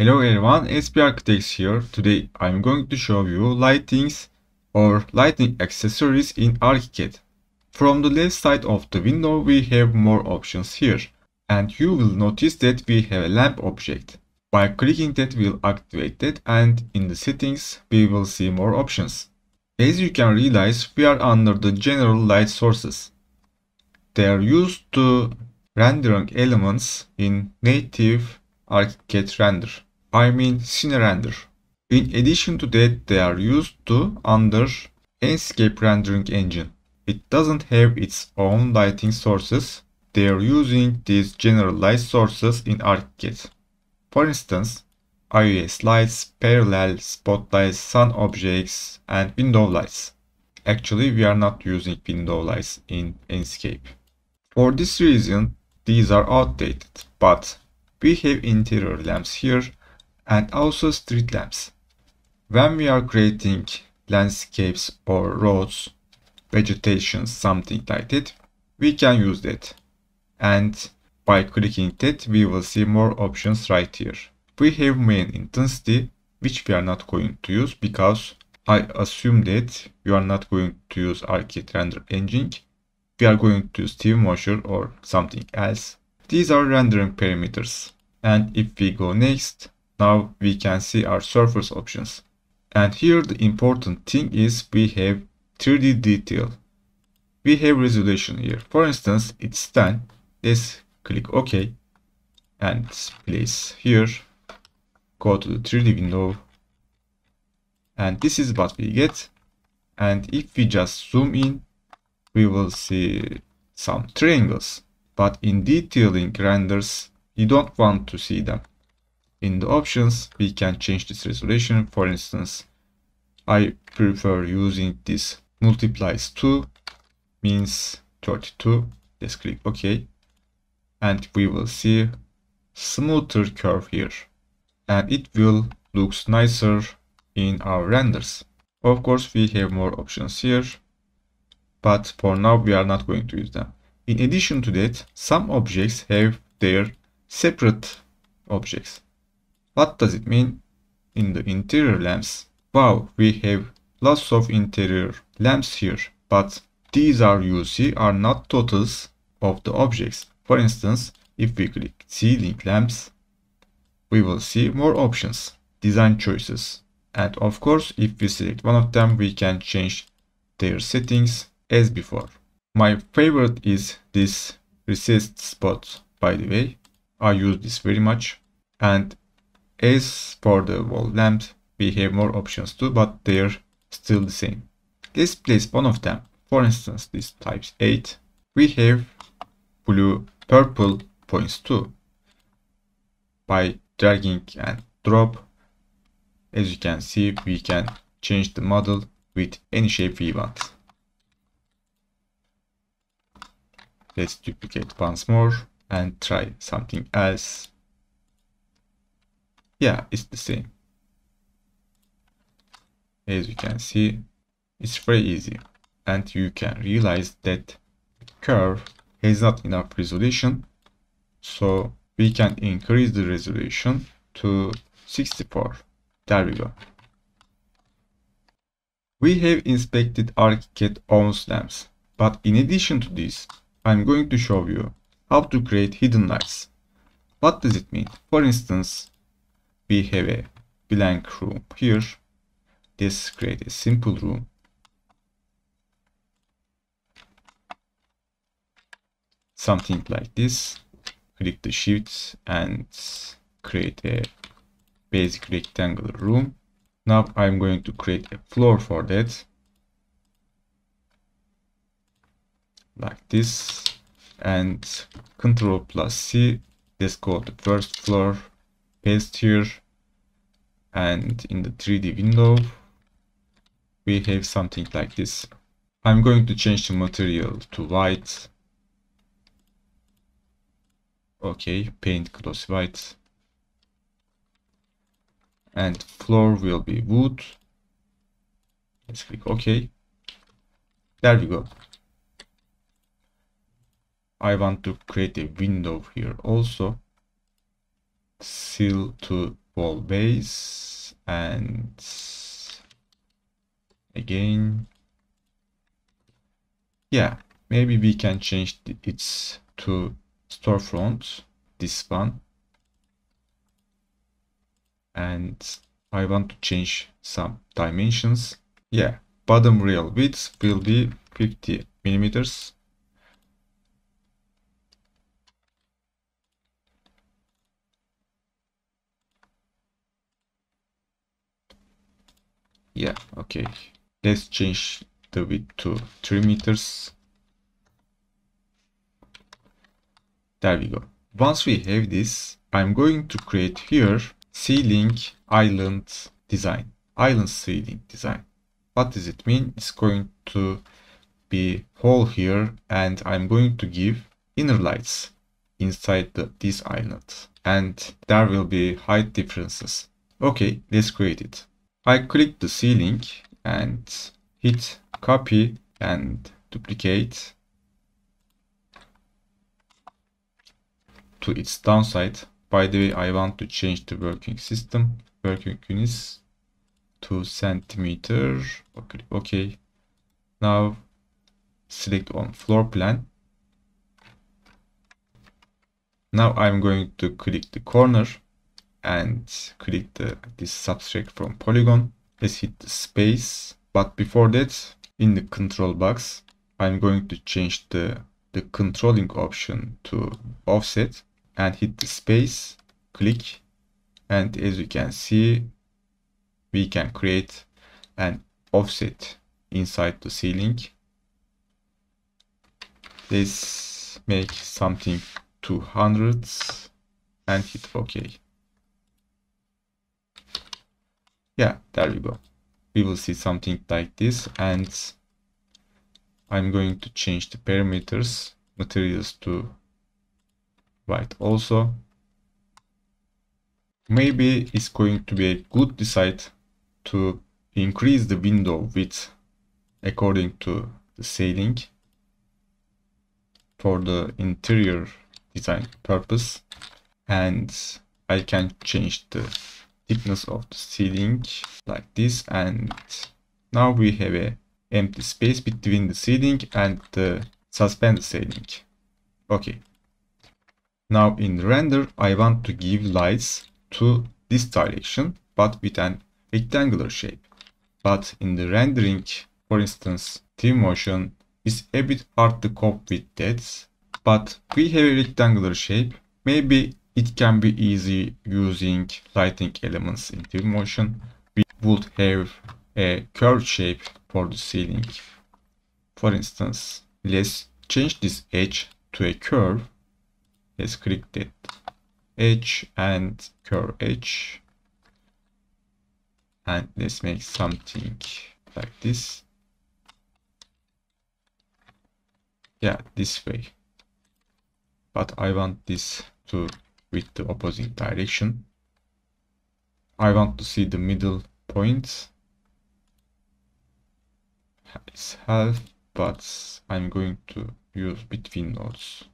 Hello everyone, SB Architects here. Today I'm going to show you lightings or lighting accessories in ArchiCAD. From the left side of the window we have more options here and you will notice that we have a lamp object. By clicking that we'll activate that and in the settings we will see more options. As you can realize we are under the general light sources. They are used to rendering elements in native ArchiCAD render. I mean CineRender. In addition to that, they are used to under Enscape rendering engine. It doesn't have its own lighting sources. They are using these general light sources in ArchiCAD. For instance, IES lights, parallel, spotlights, sun objects, and window lights. Actually, we are not using window lights in Enscape. For this reason, these are outdated, but we have interior lamps here and also street lamps. When we are creating landscapes or roads, vegetation, something like that, we can use that. And by clicking that, we will see more options right here. We have main intensity, which we are not going to use because I assume that you are not going to use ArchiCAD Render Engine. We are going to use Twinmotion or something else. These are rendering parameters. And if we go next, now we can see our surface options. And here the important thing is we have 3D detail. We have resolution here. For instance, it's 10. Let's click OK. And place here. Go to the 3D window. And this is what we get. And if we just zoom in, we will see some triangles. But in detailing renders, you don't want to see them. In the options, we can change this resolution. For instance, I prefer using this multiplies 2 means 32. Let's click OK. And we will see smoother curve here. And it will looks nicer in our renders. Of course, we have more options here. But for now, we are not going to use them. In addition to that, some objects have their separate objects. What does it mean? In the interior lamps, wow, we have lots of interior lamps here, but these are you see are not totals of the objects. For instance, if we click ceiling lamps, we will see more options, design choices. And of course, if we select one of them, we can change their settings as before. My favorite is this recessed spot, by the way. I use this very much. And as for the wall lamp, we have more options too, but they're still the same. Let's place one of them. For instance, this types 8. We have blue, purple points too. By dragging and drop, as you can see, we can change the model with any shape we want. Let's duplicate once more and try something else yeah it's the same. As you can see it's very easy. And you can realize that curve has not enough resolution. So we can increase the resolution to 64 there we go. We have inspected ArchiCAD owns lamps but in addition to this I'm going to show you how to create hidden lights. What does it mean? For instance we have a blank room here. Let's create a simple room. Something like this. Click the shift and create a basic rectangular room. Now I'm going to create a floor for that. Like this. And Control plus C. Let's go to first floor paste here and in the 3D window we have something like this. I'm going to change the material to white. Okay, paint glossy white. And floor will be wood. Let's click OK. There we go. I want to create a window here also seal to wall base and again yeah maybe we can change its to storefront this one. And I want to change some dimensions. Yeah bottom rail width will be 50 millimeters yeah okay. Let's change the width to 3 meters. There we go. Once we have this i'm going to create here ceiling island design. Island ceiling design. What does it mean? It's going to be hole here and i'm going to give inner lights inside the, this island. And there will be height differences. Okay let's create it I click the ceiling and hit copy and duplicate to its downside. By the way, I want to change the working system, working units to centimeter. Okay, okay. Now select on floor plan. Now I'm going to click the corner and click the, this subtract from polygon. Let's hit space. But before that, in the control box, I'm going to change the, the controlling option to offset and hit the space, click. And as you can see, we can create an offset inside the ceiling. Let's make something 200 and hit OK. Yeah there we go. We will see something like this and I'm going to change the parameters materials to white also. Maybe it's going to be a good decide to increase the window width according to the ceiling for the interior design purpose and I can change the thickness of the ceiling like this and now we have a empty space between the ceiling and the suspended ceiling. Okay. Now in render i want to give lights to this direction but with an rectangular shape. But in the rendering for instance Twinmotion is a bit hard to cope with that but we have a rectangular shape. Maybe it can be easy using lighting elements in Twinmotion. We would have a curved shape for the ceiling. For instance, let's change this edge to a curve. Let's click that edge and curve edge. And let's make something like this. Yeah, this way. But I want this to with the opposite direction. I want to see the middle points It's half, but I'm going to use between nodes.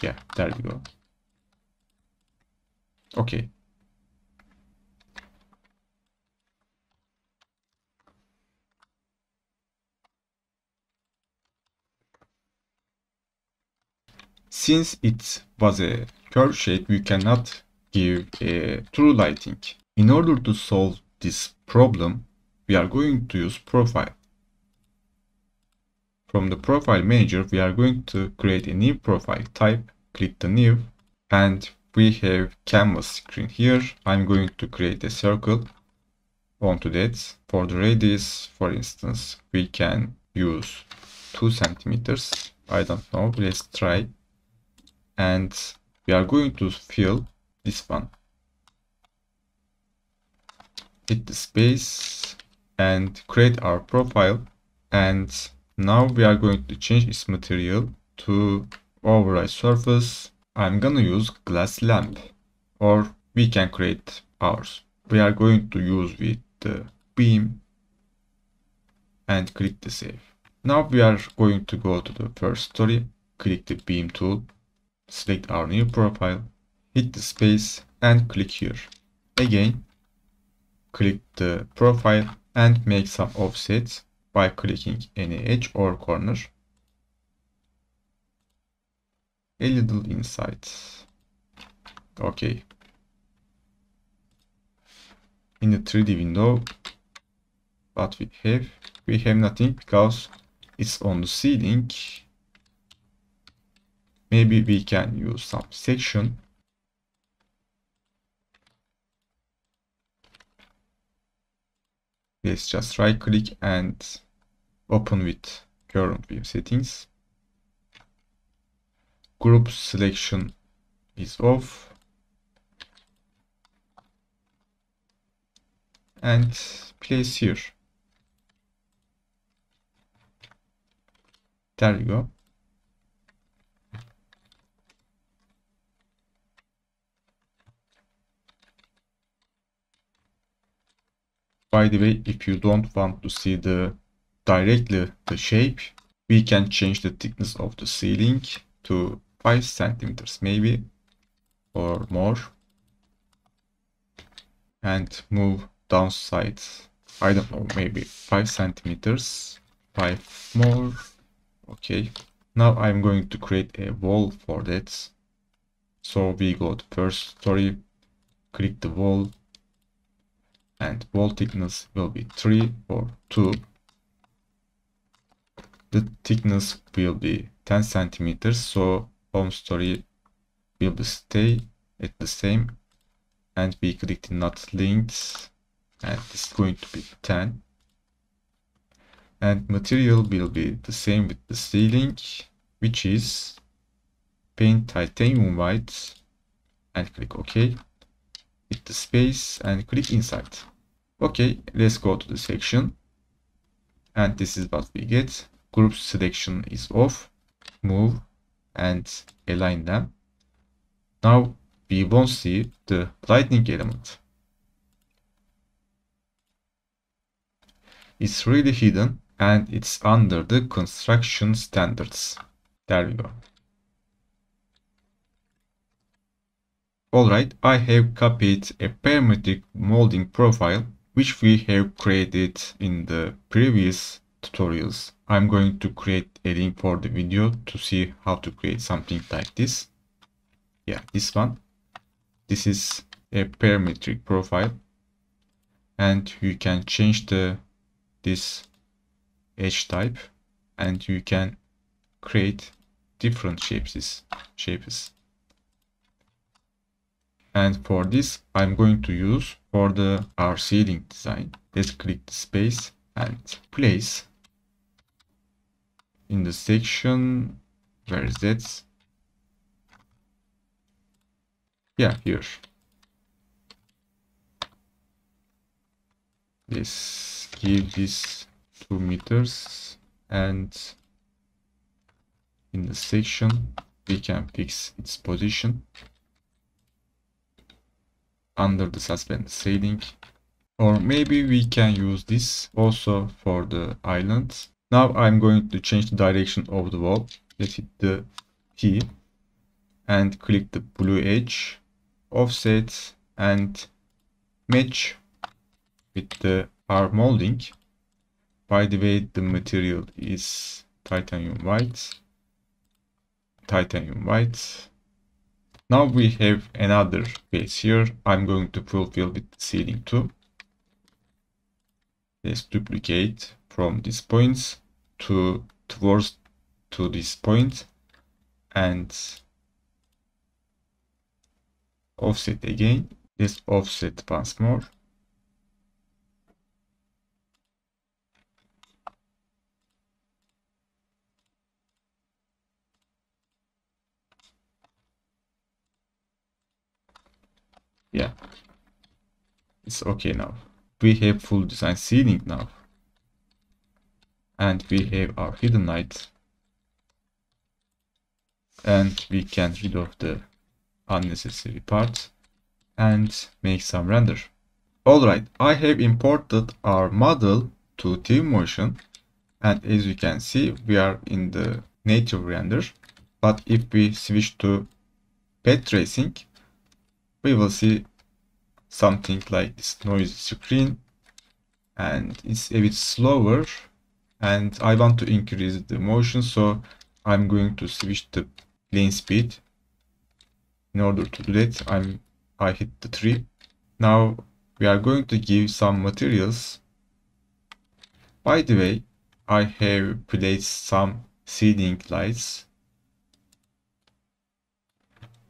Yeah, there we go. Okay. Since it was a curve shape, we cannot give a true lighting. In order to solve this problem, we are going to use profile. From the profile manager, we are going to create a new profile type, click the new, and we have canvas screen here. I'm going to create a circle onto that. For the radius, for instance, we can use 2 centimeters. I don't know, let's try and we are going to fill this one. Hit the space and create our profile and now we are going to change its material to override surface. I'm gonna use glass lamp or we can create ours. We are going to use with the beam and click the save. Now we are going to go to the first story click the beam tool select our new profile, hit the space and click here. Again, click the profile and make some offset by clicking any edge or corner. A little inside. Okay. In the 3D window, what we have? We have nothing because it's on the ceiling. Maybe we can use some section. Let's just right click and open with current view settings. Group selection is off. And place here. There you go By the way, if you don't want to see the directly the shape, we can change the thickness of the ceiling to 5 centimeters maybe or more. And move downside I don't know maybe 5 centimeters 5 more. Okay. Now I'm going to create a wall for that. So we go to first story click the wall and wall thickness will be 3 or 2 the thickness will be 10 centimeters so home story will stay at the same and we click not linked and it's going to be 10 and material will be the same with the ceiling which is paint titanium white and click ok. Hit the space and click inside Okay, let's go to the section. And this is what we get. Group selection is off. Move and align them. Now we won't see the lightning element. It's really hidden and it's under the construction standards. There we go. Alright, I have copied a parametric molding profile which we have created in the previous tutorials. I'm going to create a link for the video to see how to create something like this. Yeah, this one. This is a parametric profile and you can change the this edge type and you can create different shapes shapes and for this I'm going to use for the our ceiling design. Let's click space and place. In the section where is that yeah here. Let's give this two meters and in the section we can fix its position under the suspended ceiling Or maybe we can use this also for the island. Now I'm going to change the direction of the wall. Let's hit the T and click the blue edge, offset and match with the our molding. By the way, the material is titanium white. Titanium white now we have another base here. I'm going to fulfill with ceiling too. Let's duplicate from these points to towards to this point and offset again. Let's offset once more. Yeah. It's okay now. We have full design ceiling now. And we have our hidden light and we can rid of the unnecessary parts and make some render. Alright I have imported our model to Twinmotion and as you can see we are in the native render. But if we switch to path tracing we will see something like this noisy screen and it's a bit slower and I want to increase the motion so I'm going to switch the plane speed. In order to do that I'm I hit the tree now we are going to give some materials. By the way I have placed some ceiling lights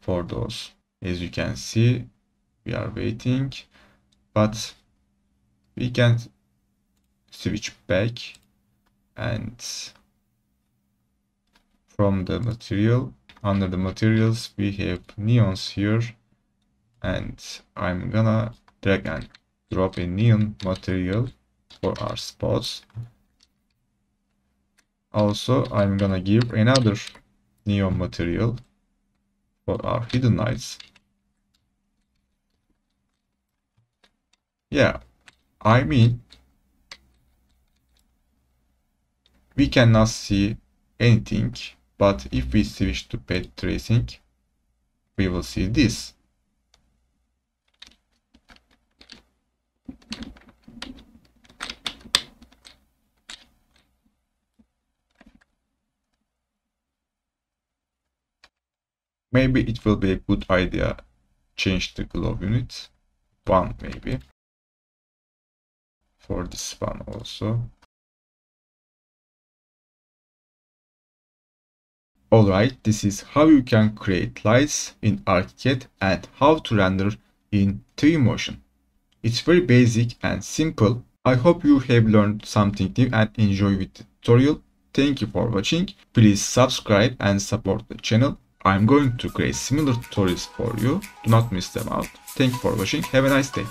for those as you can see we are waiting but we can switch back and from the material under the materials we have neons here and I'm gonna drag and drop a neon material for our spots. Also I'm gonna give another neon material for our hidden lights yeah I mean we cannot see anything but if we switch to path tracing we will see this. Maybe it will be a good idea change the glow unit one maybe for this one also Alright, this is how you can create lights in ArchiCAD and how to render in Twinmotion. It's very basic and simple. I hope you have learned something new and enjoy with the tutorial. Thank you for watching. Please subscribe and support the channel. I'm going to create similar tutorials for you. Do not miss them out. Thank you for watching. Have a nice day.